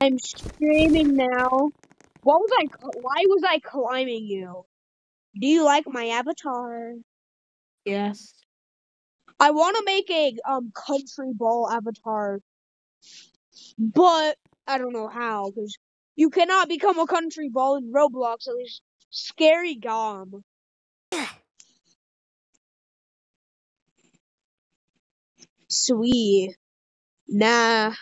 I'm streaming now. What was I? Why was I climbing you? Do you like my avatar? Yes. I want to make a um country ball avatar, but I don't know how because you cannot become a country ball in Roblox. At least scary gom. Sweet. Nah.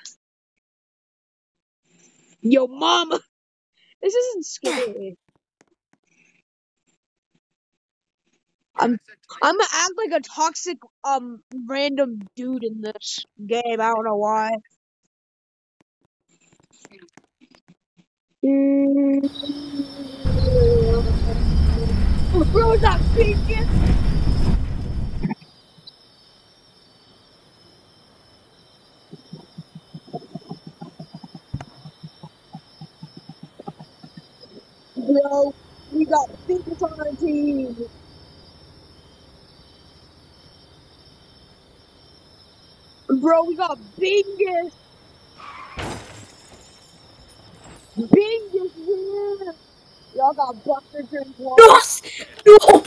Yo, mama. This isn't scary. I'm I'm gonna act like a toxic um random dude in this game. I don't know why. Bro, that biggest. Bro, we got biggest on our team. Bro, we got Bingus. Bingus here. Y'all got Buster Water. Yes! No!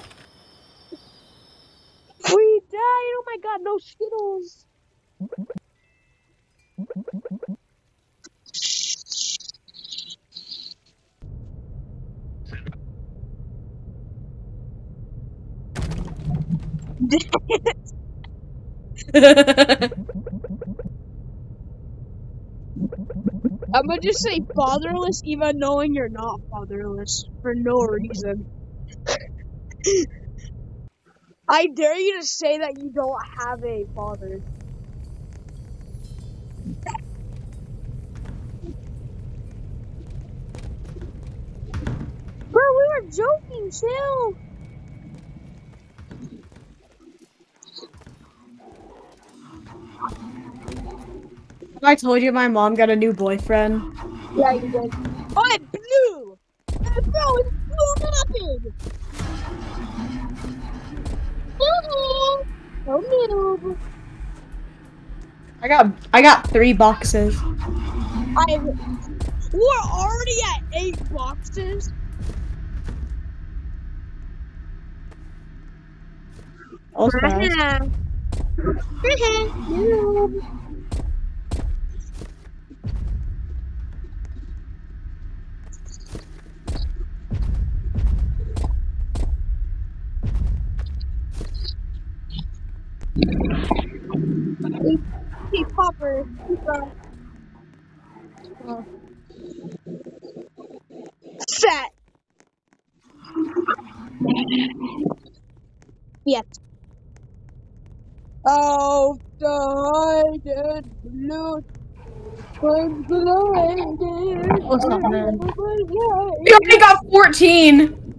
We died. Oh my god, no Skittles. I'm gonna just say fatherless, even knowing you're not fatherless for no reason. I dare you to say that you don't have a father. Bro, we were joking, chill. I told you my mom got a new boyfriend. Yeah, you did. Oh, it blew! Hey, bro, it's blue nothing! Oh, no noob. I got I got three boxes. I we're already at eight boxes. Oh, Popper. Uh, fat. Yes. Oh, the blue. I'm gliding. What's up, man? over We got 14!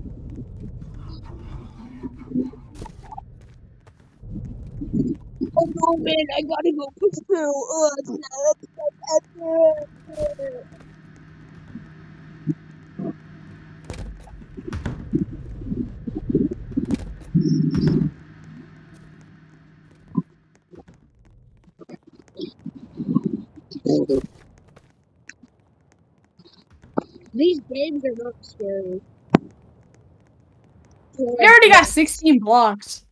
Oh man, I gotta go push through. Oh, it's not epic. These games are not scary. We already got 16 blocks.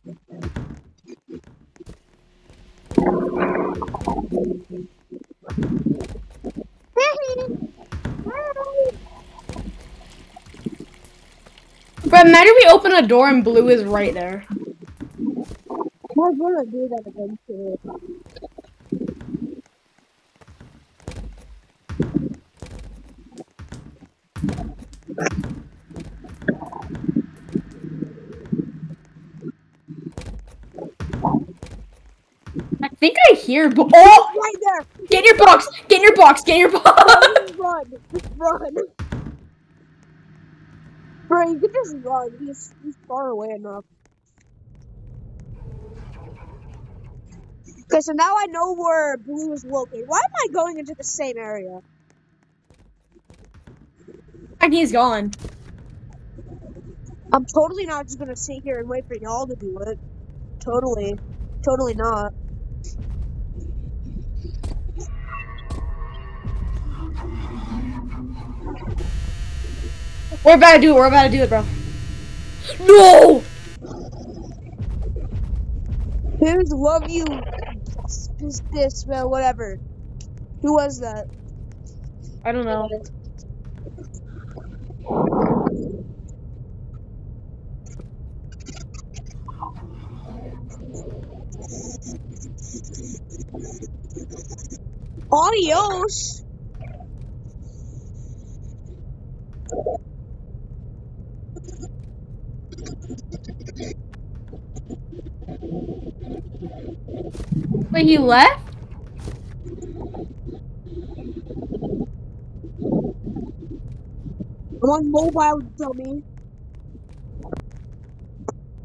But imagine we open a door and blue is right there. We're gonna do that. I think I hear. Bo- oh! Right there! Get in your box! Get in your box! Get in your box! Run! Run! Bro, you can just run. He's, he's far away enough. Okay, so now I know where blue is located. Why am I going into the same area? and he's gone. I'm totally not just gonna sit here and wait for y'all to do it. Totally. Totally not. We're about to do it. We're about to do it, bro. No! Here's love you. This, this, well, whatever. Who was that? I don't know. Adios. Wait, he left? I'm on mobile, dummy.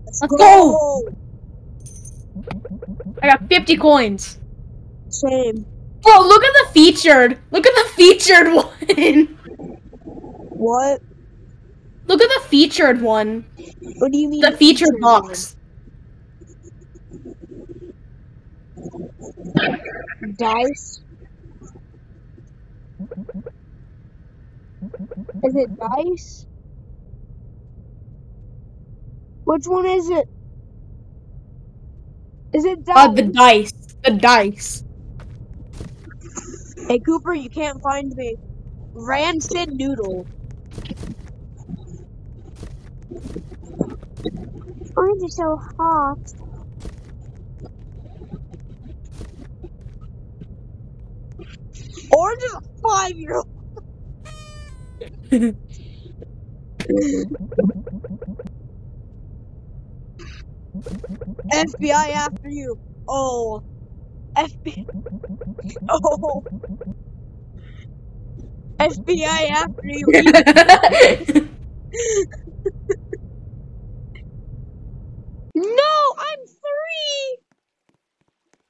Let's go! I got 50 coins. Same. Bro, look at the featured. Look at the featured one. What? look at the featured one. What do you mean? The featured box. Dice? Is it dice? Which one is it? Dice? Uh, the dice. The dice. Hey Cooper, you can't find me. Rancid noodle. Why is it so hot? Orange is a five FBI after you. Oh. FBI. Oh. FBI after you. no, I'm three.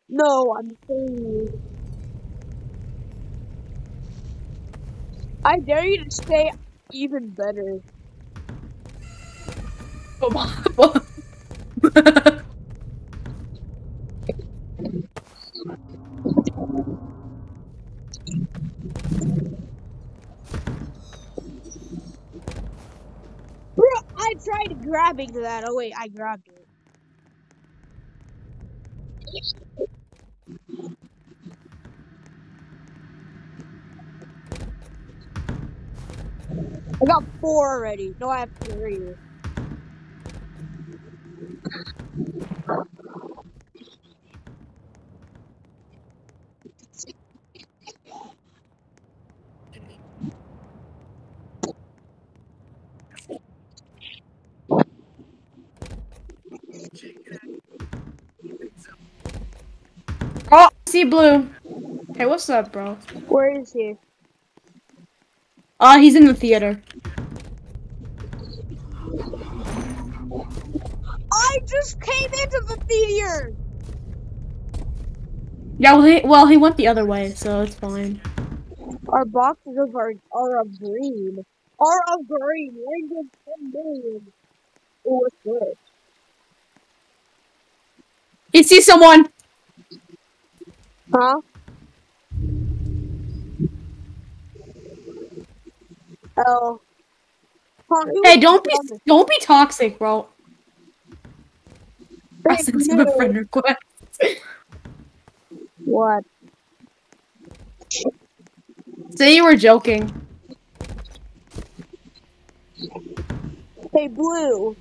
No, I'm three. I dare you to say even better. Bro, I tried grabbing that. Oh wait, I grabbed it. I got four already. No, I have three. oh, I see blue. Hey, what's up, bro? Where is he? Uh, he's in the theater. I just came into the theater. Yeah, well he, well, he went the other way, so it's fine. Our boxes of are, are of green. Are of green. Language 10 million. Oh, what's this? He sees someone. Huh? Oh. Huh, who Hey, don't be on don't be toxic, bro. I sent him a friend request. What? Say you were joking. Hey, Blue.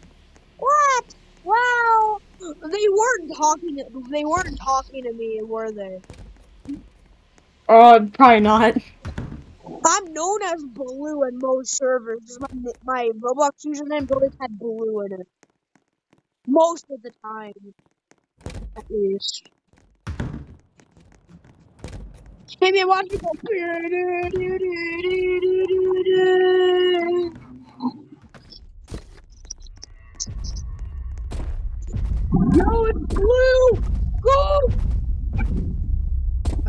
They weren't talking. They weren't talking to me, were they? Uh, probably not. I'm known as Blue in most servers. My, my Roblox username always had Blue in it. Most of the time, at least. Hey man, watch me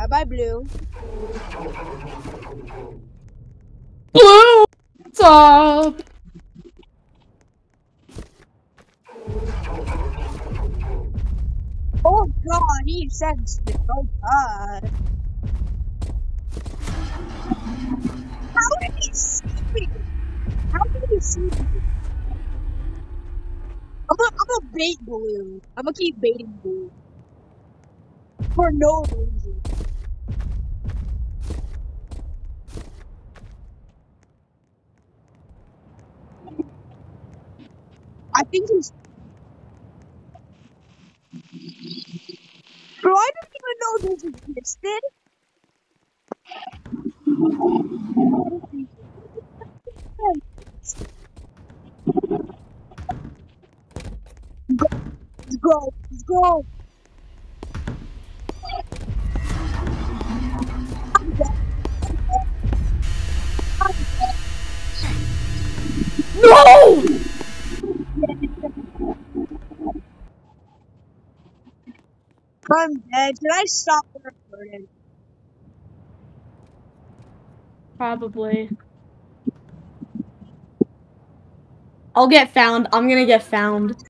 Bye bye, Blue. Blue, what's up? Oh god, he sensed it. Oh god. How did he see me? How did he see me? I'm a, I'm a bait Blue. I'm gonna keep baiting Blue. For no reason. Think he's. Bro, I didn't even know this existed. Let's go. Let's go. No! I'm dead. Did I stop the recording? Probably. I'll get found. I'm gonna get found.